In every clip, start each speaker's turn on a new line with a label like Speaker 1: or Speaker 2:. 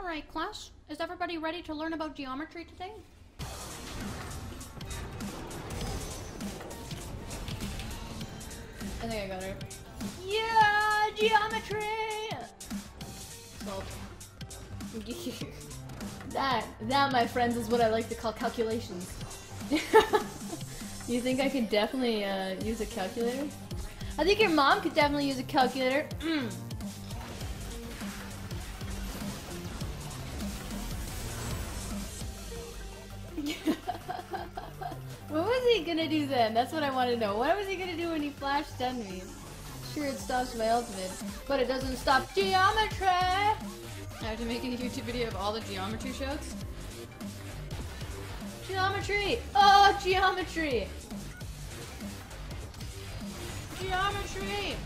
Speaker 1: Alright, class. Is everybody ready to learn about geometry today? I think I got it. Yeah, geometry! Well, that, that, my friends, is what I like to call calculations. you think I could definitely uh, use a calculator? I think your mom could definitely use a calculator. Mm. what was he gonna do then? That's what I want to know. What was he gonna do when he flash stunned me? Sure, it stops my ultimate, but it doesn't stop geometry! I have to make a YouTube video of all the geometry shows. Geometry! Oh, geometry! Geometry!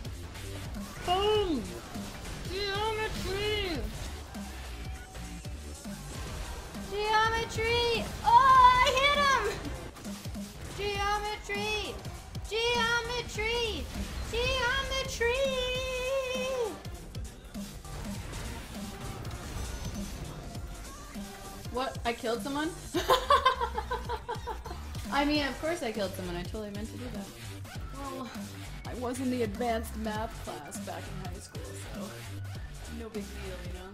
Speaker 1: Boom! Geometry! What? I killed someone? I mean, of course I killed someone. I totally meant to do that. Well, I was in the advanced math class back in high school, so no big deal, you know?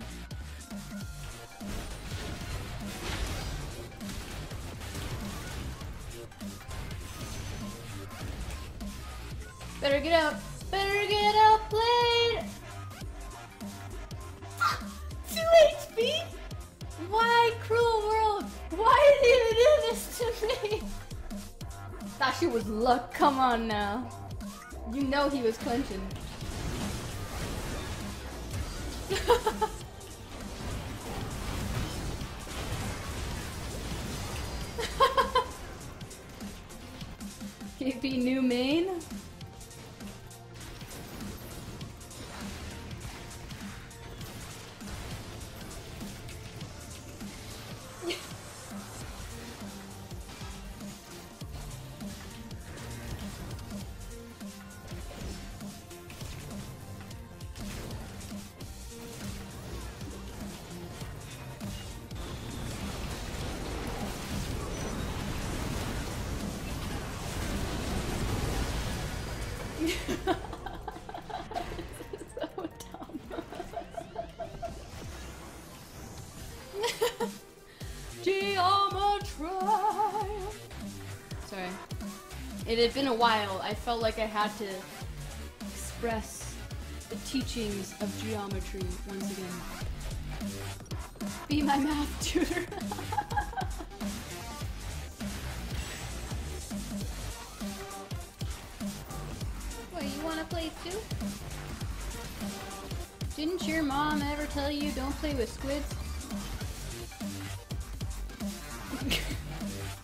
Speaker 1: Better get out! Better get out, That shit was luck. Come on now. You know he was clenching. KP new main? So dumb. Geometry. Sorry. It had been a while. I felt like I had to express the teachings of geometry once again. Be my math tutor. too? Didn't your mom ever tell you don't play with squids?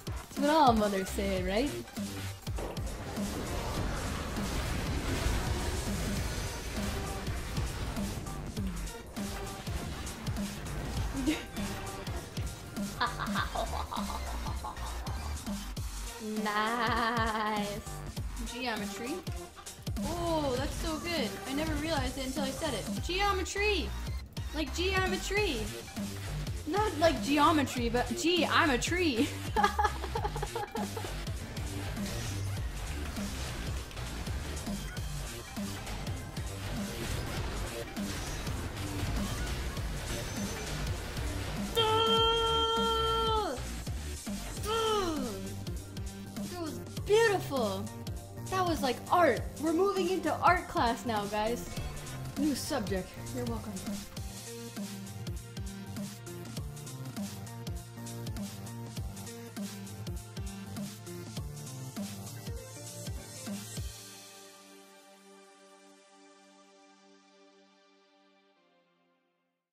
Speaker 1: That's what all mothers say, right? nice. Geometry. It until I said it. Geometry! Like geometry! Not like geometry, but gee, I'm a tree. That was beautiful. That was like art. We're moving into art class now, guys. New subject. You're welcome.